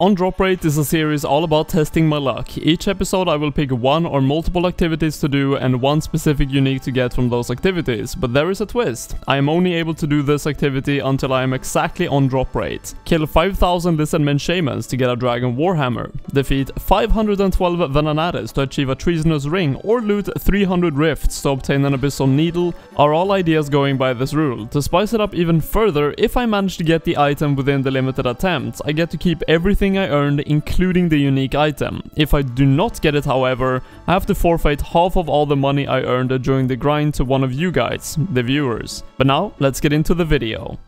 On Drop Rate is a series all about testing my luck. Each episode I will pick one or multiple activities to do and one specific unique to get from those activities, but there is a twist. I am only able to do this activity until I am exactly on drop rate. Kill 5000 Lizardmen Shamans to get a Dragon Warhammer. Defeat 512 Venenatis to achieve a Treasonous Ring or loot 300 Rifts to obtain an Abyssal Needle are all ideas going by this rule. To spice it up even further, if I manage to get the item within the limited attempts, I get to keep everything I earned including the unique item. If I do not get it however, I have to forfeit half of all the money I earned during the grind to one of you guys, the viewers. But now, let's get into the video.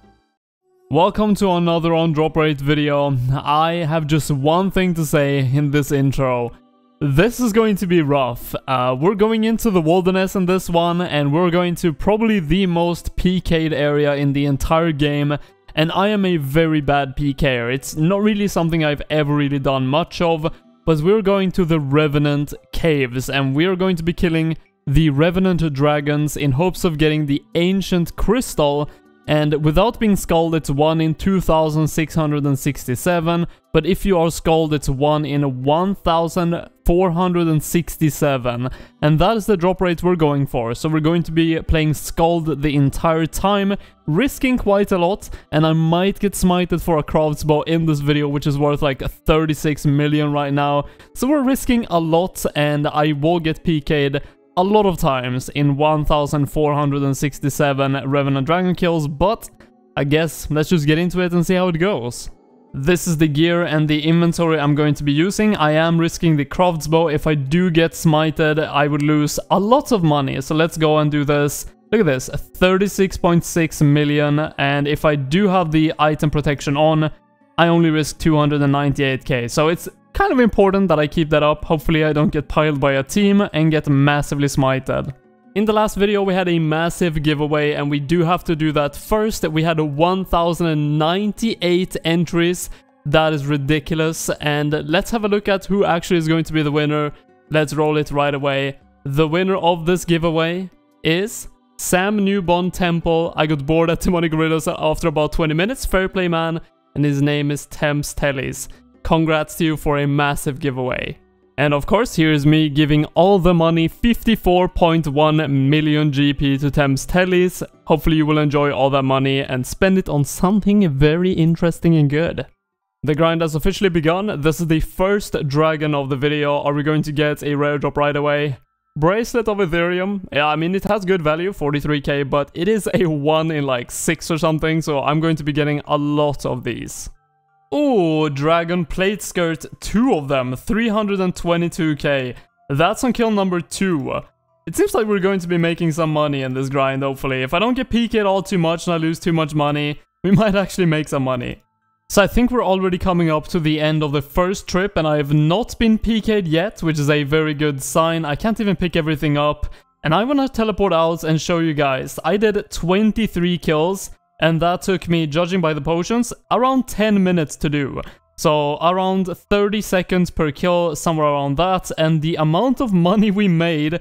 Welcome to another on drop rate video. I have just one thing to say in this intro. This is going to be rough. Uh, we're going into the wilderness in this one, and we're going to probably the most PK'd area in the entire game, and I am a very bad PKer. It's not really something I've ever really done much of, but we're going to the Revenant Caves, and we're going to be killing the Revenant Dragons in hopes of getting the Ancient Crystal, and without being skulled it's 1 in 2667, but if you are skulled it's 1 in 1467, and that is the drop rate we're going for, so we're going to be playing skulled the entire time, risking quite a lot, and I might get smited for a crossbow in this video, which is worth like 36 million right now, so we're risking a lot, and I will get PK'd a lot of times in 1467 Revenant Dragon kills, but I guess let's just get into it and see how it goes. This is the gear and the inventory I'm going to be using. I am risking the Craw's bow. If I do get smited, I would lose a lot of money. So let's go and do this. Look at this, 36.6 million. And if I do have the item protection on, I only risk 298k. So it's kind of important that I keep that up. Hopefully I don't get piled by a team and get massively smited. In the last video we had a massive giveaway and we do have to do that first. We had 1098 entries. That is ridiculous and let's have a look at who actually is going to be the winner. Let's roll it right away. The winner of this giveaway is Sam Newbon Temple. I got bored at Demonic Gorillas after about 20 minutes. Fair play man. And his name is Temps Tellis. Congrats to you for a massive giveaway. And of course, here's me giving all the money, 54.1 million GP to Temps Tellis. Hopefully you will enjoy all that money and spend it on something very interesting and good. The grind has officially begun. This is the first dragon of the video. Are we going to get a rare drop right away? Bracelet of Ethereum. Yeah, I mean, it has good value, 43k, but it is a 1 in like 6 or something, so I'm going to be getting a lot of these. Oh, Dragon Plate Skirt, two of them, 322k. That's on kill number two. It seems like we're going to be making some money in this grind, hopefully. If I don't get PK'd all too much and I lose too much money, we might actually make some money. So I think we're already coming up to the end of the first trip and I have not been PK'd yet, which is a very good sign. I can't even pick everything up. And I want to teleport out and show you guys. I did 23 kills and that took me, judging by the potions, around 10 minutes to do. So around 30 seconds per kill, somewhere around that, and the amount of money we made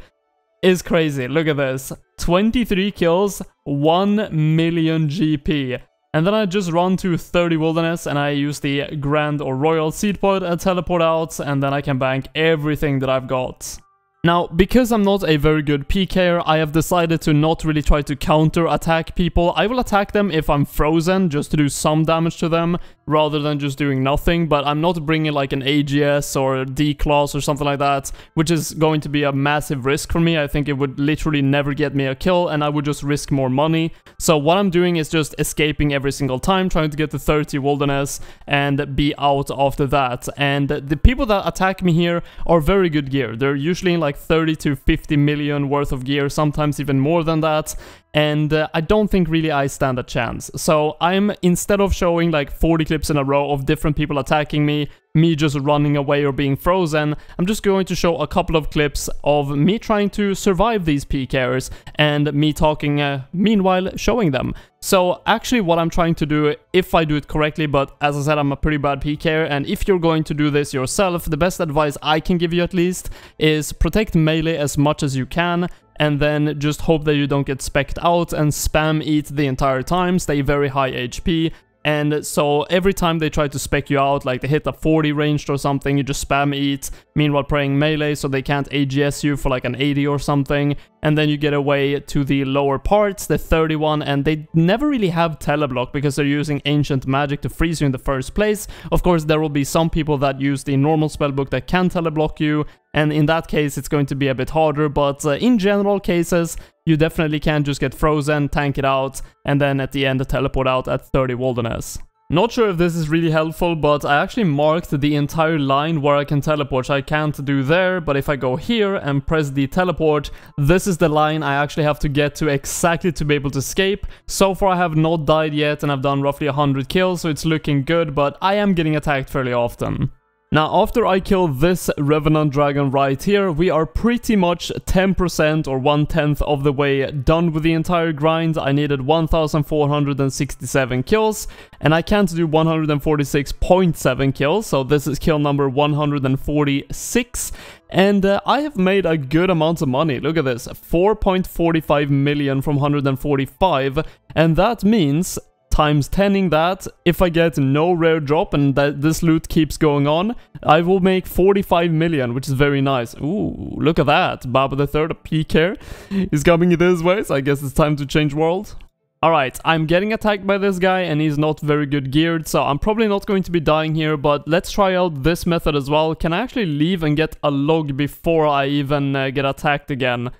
is crazy. Look at this. 23 kills, 1 million GP. And then I just run to 30 Wilderness and I use the Grand or Royal Seed Pod and teleport out, and then I can bank everything that I've got. Now, because I'm not a very good PKer, I have decided to not really try to counter-attack people. I will attack them if I'm frozen, just to do some damage to them, rather than just doing nothing, but I'm not bringing like an AGS or D-Claws or something like that, which is going to be a massive risk for me. I think it would literally never get me a kill, and I would just risk more money. So what I'm doing is just escaping every single time, trying to get to 30 Wilderness, and be out after that. And the people that attack me here are very good gear. They're usually in like 30 to 50 million worth of gear, sometimes even more than that, and uh, I don't think really I stand a chance. So I'm, instead of showing like 40 clips in a row of different people attacking me, me just running away or being frozen, I'm just going to show a couple of clips of me trying to survive these PKers and me talking, uh, meanwhile showing them. So actually what I'm trying to do, if I do it correctly, but as I said, I'm a pretty bad PKer, and if you're going to do this yourself, the best advice I can give you at least is protect melee as much as you can, and then just hope that you don't get specked out and spam eat the entire time, stay very high HP, and so every time they try to spec you out, like they hit a 40 ranged or something, you just spam eat, meanwhile praying melee so they can't AGS you for like an 80 or something, and then you get away to the lower parts, the 31, and they never really have teleblock because they're using ancient magic to freeze you in the first place. Of course, there will be some people that use the normal spellbook that can teleblock you, and in that case it's going to be a bit harder, but uh, in general cases, you definitely can just get frozen, tank it out, and then at the end teleport out at 30 wilderness. Not sure if this is really helpful, but I actually marked the entire line where I can teleport. I can't do there, but if I go here and press the teleport, this is the line I actually have to get to exactly to be able to escape. So far I have not died yet and I've done roughly 100 kills, so it's looking good, but I am getting attacked fairly often. Now, after I kill this Revenant Dragon right here, we are pretty much 10% or 1 tenth of the way done with the entire grind. I needed 1467 kills, and I can't do 146.7 kills, so this is kill number 146. And uh, I have made a good amount of money. Look at this, 4.45 million from 145, and that means times 10ing that, if I get no rare drop and that this loot keeps going on, I will make 45 million, which is very nice. Ooh, look at that. Baba the Third, a peak here, is coming this way, so I guess it's time to change world. Alright, I'm getting attacked by this guy and he's not very good geared, so I'm probably not going to be dying here, but let's try out this method as well. Can I actually leave and get a log before I even uh, get attacked again?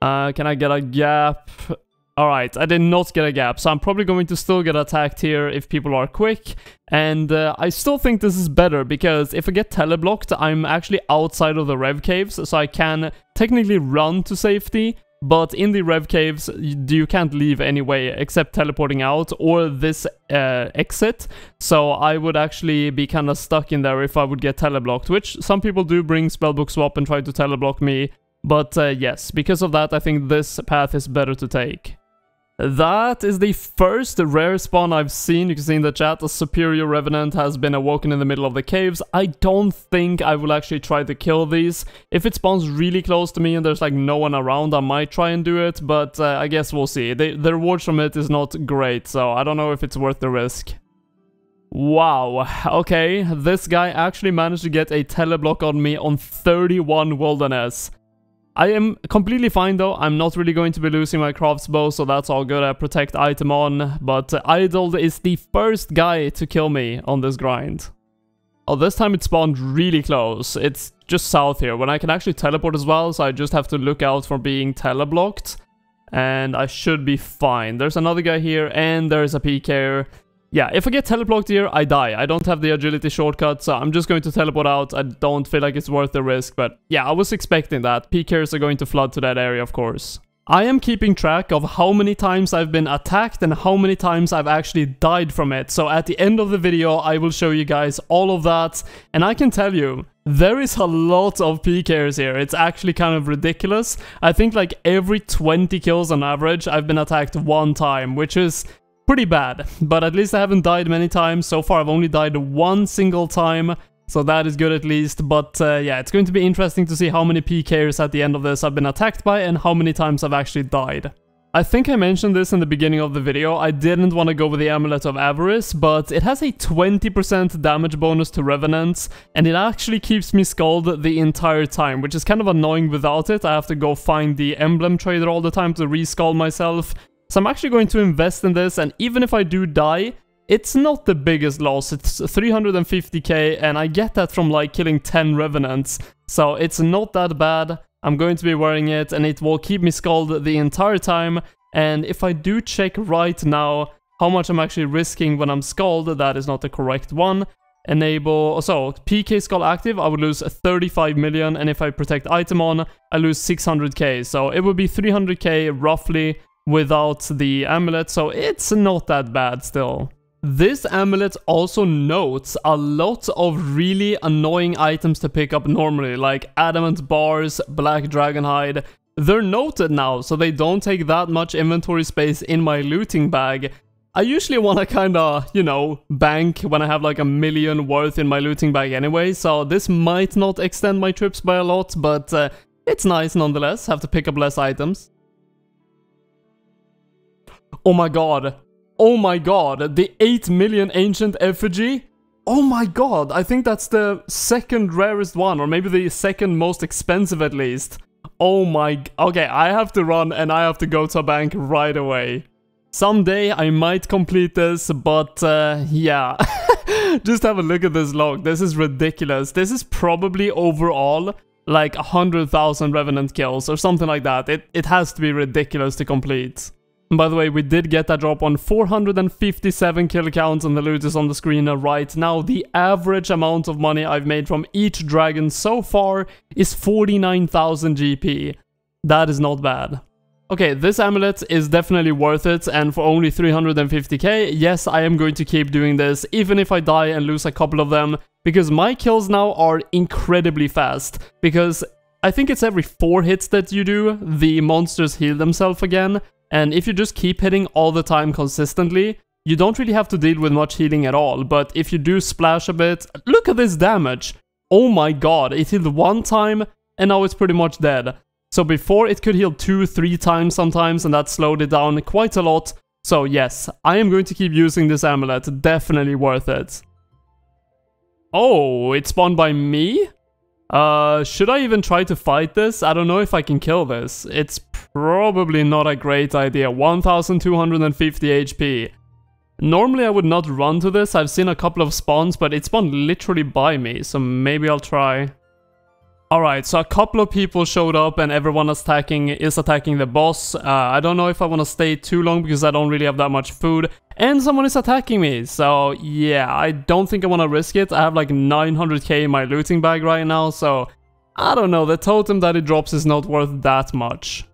Uh, can I get a gap? Alright, I did not get a gap, so I'm probably going to still get attacked here if people are quick. And uh, I still think this is better, because if I get teleblocked, I'm actually outside of the rev caves, so I can technically run to safety. But in the rev caves, you can't leave anyway except teleporting out or this uh, exit. So I would actually be kind of stuck in there if I would get teleblocked, which some people do bring spellbook swap and try to teleblock me. But uh, yes, because of that, I think this path is better to take. That is the first rare spawn I've seen. You can see in the chat, a superior revenant has been awoken in the middle of the caves. I don't think I will actually try to kill these. If it spawns really close to me and there's like no one around, I might try and do it, but uh, I guess we'll see. The, the reward from it is not great, so I don't know if it's worth the risk. Wow, okay, this guy actually managed to get a teleblock on me on 31 wilderness. I am completely fine though, I'm not really going to be losing my Craw's crossbow, so that's all good, I protect item on, but Idle is the first guy to kill me on this grind. Oh, this time it spawned really close, it's just south here, when I can actually teleport as well, so I just have to look out for being teleblocked, and I should be fine. There's another guy here, and there's a PK yeah, if I get teleblocked here, I die. I don't have the agility shortcut, so I'm just going to teleport out. I don't feel like it's worth the risk, but yeah, I was expecting that. PKers are going to flood to that area, of course. I am keeping track of how many times I've been attacked and how many times I've actually died from it. So at the end of the video, I will show you guys all of that. And I can tell you, there is a lot of PKers here. It's actually kind of ridiculous. I think like every 20 kills on average, I've been attacked one time, which is pretty bad, but at least I haven't died many times. So far I've only died one single time, so that is good at least. But uh, yeah, it's going to be interesting to see how many PKers at the end of this I've been attacked by and how many times I've actually died. I think I mentioned this in the beginning of the video, I didn't want to go with the Amulet of Avarice, but it has a 20% damage bonus to Revenants, and it actually keeps me skulled the entire time, which is kind of annoying without it. I have to go find the emblem trader all the time to reskull myself, so I'm actually going to invest in this, and even if I do die, it's not the biggest loss, it's 350k, and I get that from like killing 10 Revenants, so it's not that bad. I'm going to be wearing it, and it will keep me skulled the entire time, and if I do check right now how much I'm actually risking when I'm skulled, that is not the correct one. Enable, so PK skull active, I would lose 35 million, and if I protect item on, I lose 600k, so it would be 300k roughly without the amulet, so it's not that bad still. This amulet also notes a lot of really annoying items to pick up normally, like adamant bars, black dragonhide. They're noted now, so they don't take that much inventory space in my looting bag. I usually want to kinda, you know, bank when I have like a million worth in my looting bag anyway, so this might not extend my trips by a lot, but uh, it's nice nonetheless, have to pick up less items. Oh my god. Oh my god, the 8 million ancient effigy? Oh my god, I think that's the second rarest one, or maybe the second most expensive at least. Oh my... Okay, I have to run and I have to go to a bank right away. Someday I might complete this, but uh, yeah. Just have a look at this log. This is ridiculous. This is probably overall like 100,000 Revenant kills or something like that. It, it has to be ridiculous to complete. By the way, we did get that drop on 457 kill counts and the loot is on the screen right now. The average amount of money I've made from each dragon so far is 49,000 GP. That is not bad. Okay, this amulet is definitely worth it, and for only 350k, yes, I am going to keep doing this, even if I die and lose a couple of them, because my kills now are incredibly fast, because I think it's every 4 hits that you do, the monsters heal themselves again, and if you just keep hitting all the time consistently, you don't really have to deal with much healing at all, but if you do splash a bit, look at this damage! Oh my god, it healed one time, and now it's pretty much dead. So before it could heal two, three times sometimes, and that slowed it down quite a lot. So yes, I am going to keep using this amulet, definitely worth it. Oh, it spawned by me? Uh, should I even try to fight this? I don't know if I can kill this. It's probably not a great idea. 1250 HP. Normally I would not run to this, I've seen a couple of spawns, but it spawned literally by me, so maybe I'll try. Alright, so a couple of people showed up and everyone is attacking is attacking the boss. Uh, I don't know if I want to stay too long because I don't really have that much food. And someone is attacking me, so yeah, I don't think I want to risk it. I have like 900k in my looting bag right now, so I don't know, the totem that it drops is not worth that much.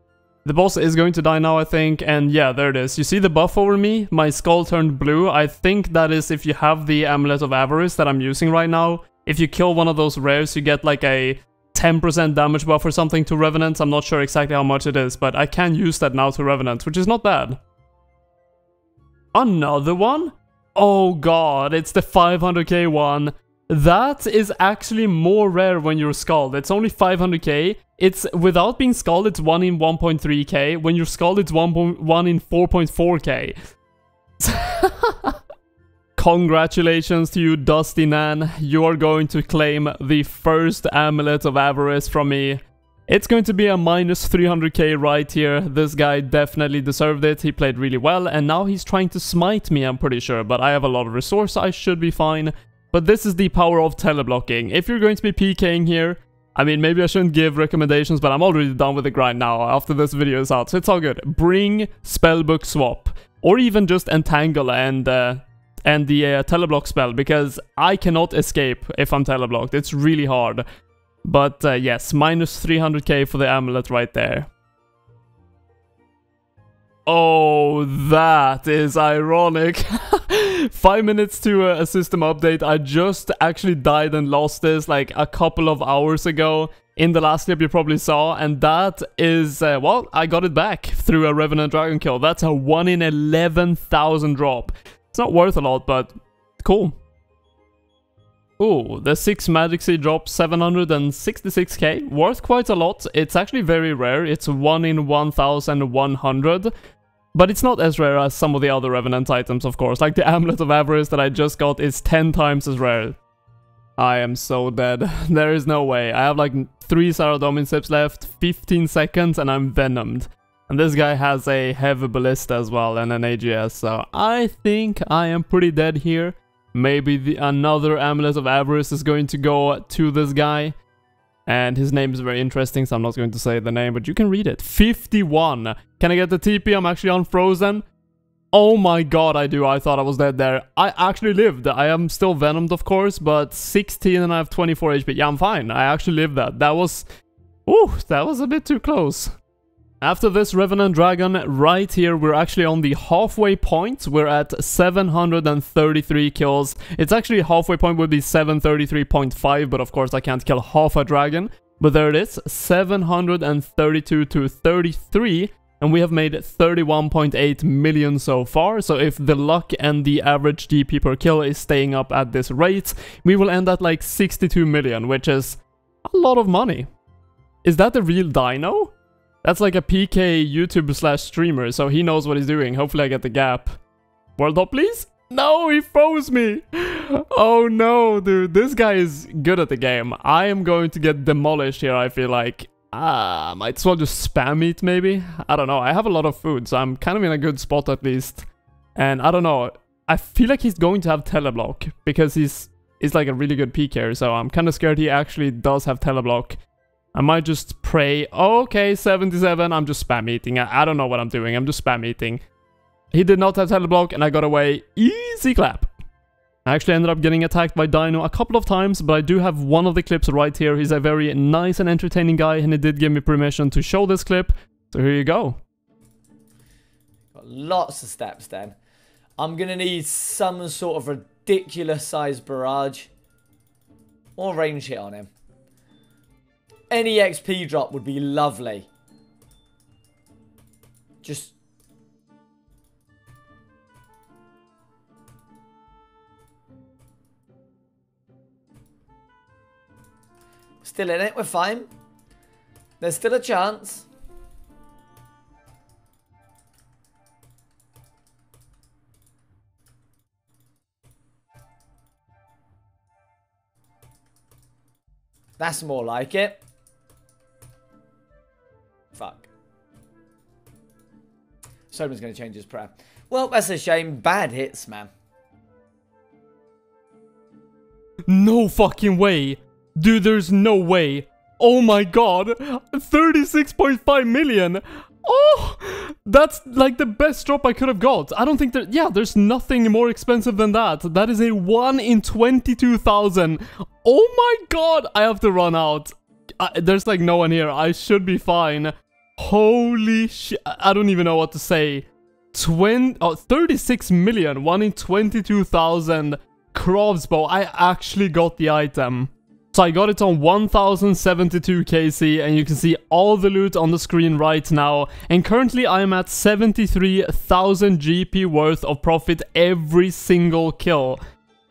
The boss is going to die now, I think, and yeah, there it is. You see the buff over me? My skull turned blue. I think that is if you have the Amulet of Avarice that I'm using right now. If you kill one of those rares, you get like a 10% damage buff or something to Revenants. I'm not sure exactly how much it is, but I can use that now to Revenants, which is not bad. Another one? Oh god, it's the 500k one. That is actually more rare when you're skulled. It's only 500k. It's without being skulled, it's 1 in 1.3k. When you're skulled, it's 1, 1 in 4.4k. Congratulations to you, Dusty Nan. You are going to claim the first Amulet of Avarice from me. It's going to be a minus 300k right here. This guy definitely deserved it. He played really well, and now he's trying to smite me, I'm pretty sure. But I have a lot of resource, I should be fine. But this is the power of teleblocking. If you're going to be PKing here, I mean, maybe I shouldn't give recommendations, but I'm already done with the grind now after this video is out, so it's all good. Bring Spellbook Swap, or even just Entangle and uh, and the uh, teleblock spell because I cannot escape if I'm teleblocked. It's really hard. But uh, yes, minus 300k for the amulet right there. Oh, that is ironic. Five minutes to a system update. I just actually died and lost this like a couple of hours ago in the last clip you probably saw. And that is, uh, well, I got it back through a Revenant Dragon kill. That's a 1 in 11,000 drop. It's not worth a lot, but cool. Oh, the 6 Magic Seed drops 766k, worth quite a lot. It's actually very rare, it's 1 in 1100. But it's not as rare as some of the other Revenant items, of course. Like the Amulet of Avarice that I just got is 10 times as rare. I am so dead. there is no way. I have like 3 Saradomin sips left, 15 seconds, and I'm Venomed. And this guy has a heavy ballista as well and an AGS, so I think I am pretty dead here. Maybe the, another Amulet of Avarice is going to go to this guy. And his name is very interesting, so I'm not going to say the name, but you can read it. 51. Can I get the TP? I'm actually unfrozen. Oh my god, I do. I thought I was dead there. I actually lived. I am still venomed, of course, but 16 and I have 24 HP. Yeah, I'm fine. I actually lived that. That was... Ooh, that was a bit too close. After this Revenant Dragon, right here, we're actually on the halfway point. We're at 733 kills. It's actually halfway point would be 733.5, but of course I can't kill half a dragon. But there it is, 732 to 33, and we have made 31.8 million so far. So if the luck and the average DP per kill is staying up at this rate, we will end at like 62 million, which is a lot of money. Is that the real dino? That's like a PK YouTube slash streamer, so he knows what he's doing. Hopefully I get the gap. World up, please. No, he froze me. Oh no, dude. This guy is good at the game. I am going to get demolished here, I feel like. Ah, might as well just spam eat, maybe? I don't know. I have a lot of food, so I'm kind of in a good spot at least. And I don't know. I feel like he's going to have teleblock because he's he's like a really good PKer, so I'm kind of scared he actually does have teleblock. I might just pray, oh, okay, 77, I'm just spam eating. I, I don't know what I'm doing, I'm just spam eating. He did not have teleblock and I got away. Easy clap. I actually ended up getting attacked by Dino a couple of times, but I do have one of the clips right here. He's a very nice and entertaining guy, and he did give me permission to show this clip. So here you go. Got lots of steps then. I'm going to need some sort of ridiculous sized barrage or range hit on him. Any XP drop would be lovely. Just... Still in it, we're fine. There's still a chance. That's more like it. Fuck. Someone's going to change his prayer. Well, that's a shame. Bad hits, man. No fucking way. Dude, there's no way. Oh my god. 36.5 million. Oh, that's like the best drop I could have got. I don't think that, yeah, there's nothing more expensive than that. That is a 1 in 22,000. Oh my god, I have to run out. I, there's like no one here. I should be fine. Holy shit. I don't even know what to say. 20, oh, 36 million, 1 in 22,000 crossbow. I actually got the item. So I got it on 1072 KC and you can see all the loot on the screen right now. And currently I am at 73,000 GP worth of profit every single kill.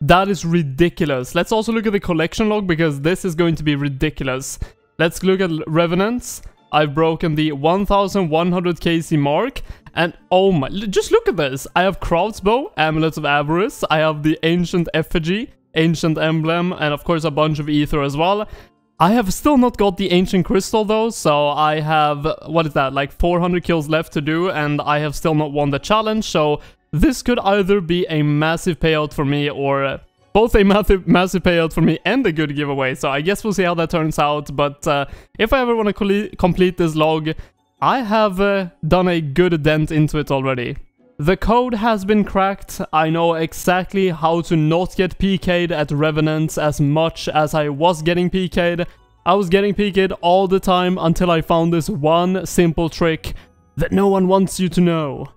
That is ridiculous. Let's also look at the collection log because this is going to be ridiculous. Let's look at Revenants. I've broken the 1100 KC mark. And oh my, just look at this. I have Crossbow, Amulet of Avarice. I have the Ancient Effigy, Ancient Emblem, and of course a bunch of Ether as well. I have still not got the Ancient Crystal though, so I have, what is that, like 400 kills left to do, and I have still not won the challenge, so this could either be a massive payout for me or uh, both a massive, massive payout for me and a good giveaway, so I guess we'll see how that turns out, but uh, if I ever want to complete this log, I have uh, done a good dent into it already. The code has been cracked, I know exactly how to not get PK'd at Revenants as much as I was getting PK'd. I was getting PK'd all the time until I found this one simple trick that no one wants you to know.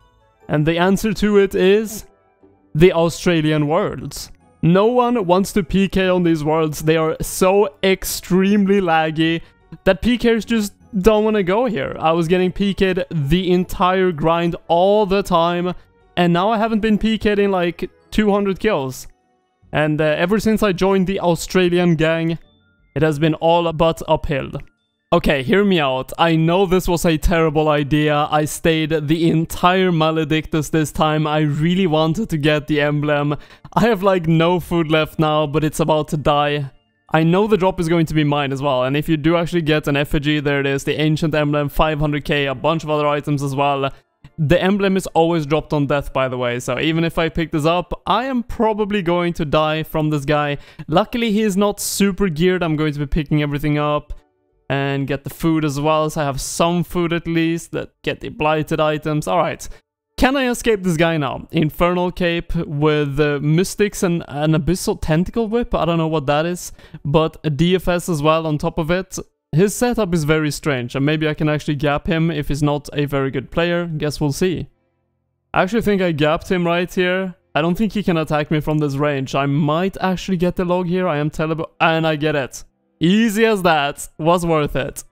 And the answer to it is... the Australian Worlds. No one wants to PK on these worlds. They are so extremely laggy that PKers just don't want to go here. I was getting PK'd the entire grind all the time. And now I haven't been PK'd in like 200 kills. And uh, ever since I joined the Australian gang, it has been all but uphill. Okay, hear me out. I know this was a terrible idea. I stayed the entire Maledictus this time. I really wanted to get the emblem. I have like no food left now, but it's about to die. I know the drop is going to be mine as well, and if you do actually get an effigy, there it is, the Ancient Emblem, 500k, a bunch of other items as well. The emblem is always dropped on death, by the way, so even if I pick this up, I am probably going to die from this guy. Luckily, he is not super geared, I'm going to be picking everything up and get the food as well, so I have some food at least, that get the blighted items. Alright, can I escape this guy now? Infernal Cape with uh, Mystics and an Abyssal Tentacle Whip, I don't know what that is, but a DFS as well on top of it. His setup is very strange, and maybe I can actually gap him if he's not a very good player, guess we'll see. I actually think I gapped him right here. I don't think he can attack me from this range. I might actually get the log here, I am terrible, and I get it. Easy as that. Was worth it.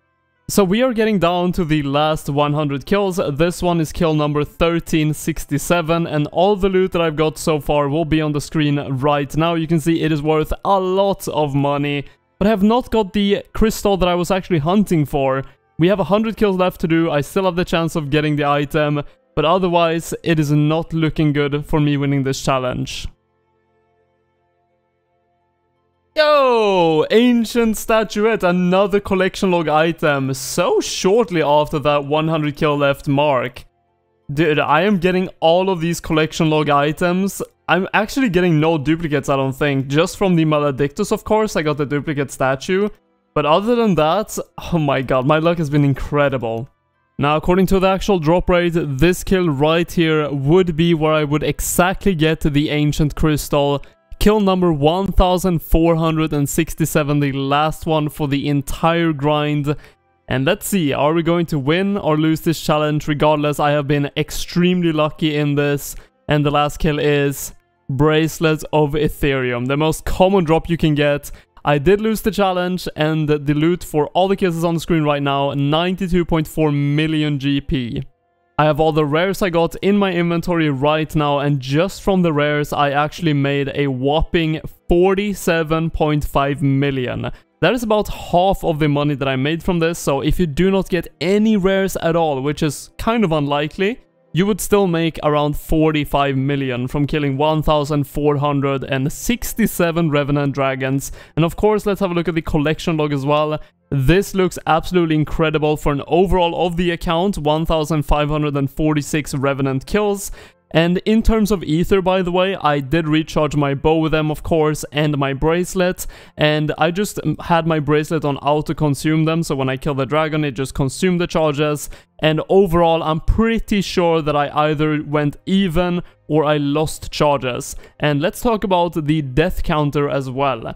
So we are getting down to the last 100 kills. This one is kill number 1367 and all the loot that I've got so far will be on the screen right now. You can see it is worth a lot of money. But I have not got the crystal that I was actually hunting for. We have 100 kills left to do. I still have the chance of getting the item. But otherwise, it is not looking good for me winning this challenge. Yo! Ancient Statuette, another collection log item, so shortly after that 100 kill left mark. Dude, I am getting all of these collection log items. I'm actually getting no duplicates, I don't think. Just from the Maledictus, of course, I got the duplicate statue. But other than that, oh my god, my luck has been incredible. Now, according to the actual drop rate, this kill right here would be where I would exactly get the Ancient Crystal. Kill number 1467, the last one for the entire grind. And let's see, are we going to win or lose this challenge? Regardless, I have been extremely lucky in this. And the last kill is Bracelet of Ethereum, the most common drop you can get. I did lose the challenge and the loot for all the kills is on the screen right now, 92.4 million GP. I have all the rares I got in my inventory right now and just from the rares I actually made a whopping 47.5 million. That is about half of the money that I made from this, so if you do not get any rares at all, which is kind of unlikely, you would still make around 45 million from killing 1467 Revenant Dragons. And of course, let's have a look at the collection log as well. This looks absolutely incredible for an overall of the account, 1546 Revenant kills. And in terms of ether, by the way, I did recharge my bow with them, of course, and my bracelet. And I just um, had my bracelet on auto consume them, so when I kill the dragon, it just consumed the charges. And overall, I'm pretty sure that I either went even or I lost charges. And let's talk about the death counter as well.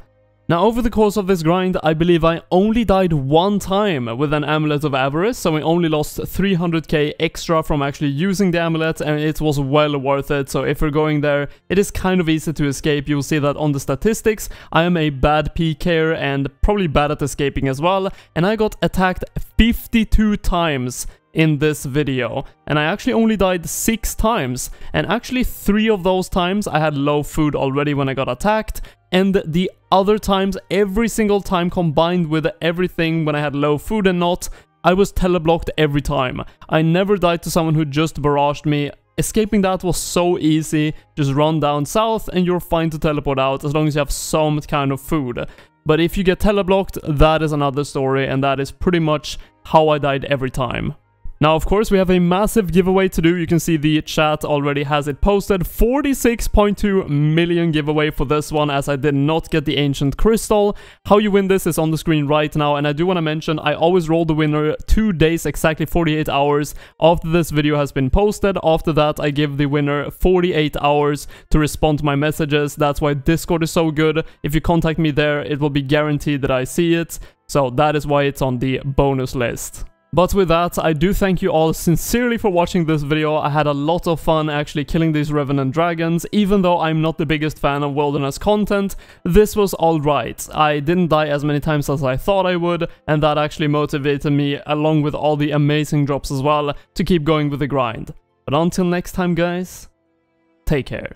Now over the course of this grind, I believe I only died one time with an Amulet of Avarice, so I only lost 300k extra from actually using the amulet and it was well worth it, so if you're going there, it is kind of easy to escape, you'll see that on the statistics, I am a bad PKer and probably bad at escaping as well, and I got attacked 52 times in this video. And I actually only died 6 times. And actually 3 of those times I had low food already when I got attacked. And the other times every single time combined with everything when I had low food and not I was teleblocked every time. I never died to someone who just barraged me. Escaping that was so easy, just run down south and you're fine to teleport out as long as you have some kind of food. But if you get teleblocked, that is another story and that is pretty much how I died every time. Now, of course, we have a massive giveaway to do. You can see the chat already has it posted. 46.2 million giveaway for this one, as I did not get the Ancient Crystal. How you win this is on the screen right now, and I do want to mention, I always roll the winner two days, exactly 48 hours after this video has been posted. After that, I give the winner 48 hours to respond to my messages. That's why Discord is so good. If you contact me there, it will be guaranteed that I see it. So that is why it's on the bonus list. But with that, I do thank you all sincerely for watching this video. I had a lot of fun actually killing these Revenant Dragons. Even though I'm not the biggest fan of Wilderness content, this was alright. I didn't die as many times as I thought I would, and that actually motivated me, along with all the amazing drops as well, to keep going with the grind. But until next time guys, take care.